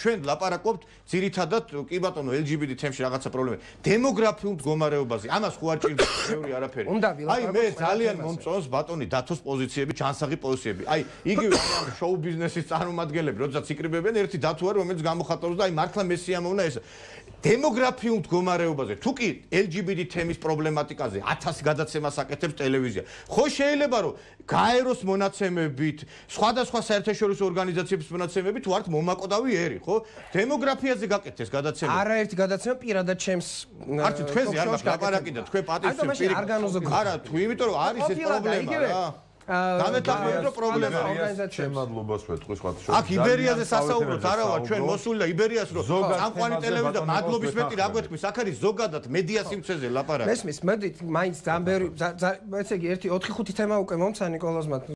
ჩვენ ლაპარაკობთ ძირითადად კი ბატონო LGBT თემში რაღაცა პრობლემა. დემოგრაფიულ მდგომარეობაზე. ამას ხო არ ჭირდება თეორია არაფერი. აი მე ძალიან მომწონს ბატონი დათოს პოზიციები, ჩანსაღი პოზიციები. აი იგივე ამ შოუ ბიზნესის წარმომადგენლები, როდესაც იკრიბებიან ერთი დათო არის, რომელიც გამოხატავს და აი მართლა მესიამოვნა ეს. დემოგრაფიულ მდგომარეობაზე, თუ კი LGBT თემის პრობლემატიკაზე 1000 გადაცემას აკეთებს ტელევიზია. ხო შეიძლება რომ გაეროს მონაცემებით, სხვადასხვა საერთაშორისო ორგანიზაციების მონაცემებით ვართ მომაკვდავი ერი, ხო? დემოგრაფიაზე გაკეთეს გადაცემა. არაერთი გადაცემა პირადად ჩემს არც თქვენზე არ გაპარაკი და თქვენ პატივს პირი. არა, თუ იმიტომ რომ არის ეს პრობლემა რა. გამეთანხმებით რომ პრობლემაა. ჩემ მადლობას ვეთქვი სხვა შორის. აქ იბერიაზე სასაუბროთ, არა ვარ ჩვენ მოსული და იბერიას რომ სამყარო ტელევიზია მადლობის მეტი რა გვეთქმის, აქ არის ზოგადად მედია სიმწეზე ლაპარაკი. მესმის, მედით მაინც ძამბერი, ესე იგი 1 4 5 თემა უკვე მომცა ნიკოლოზმა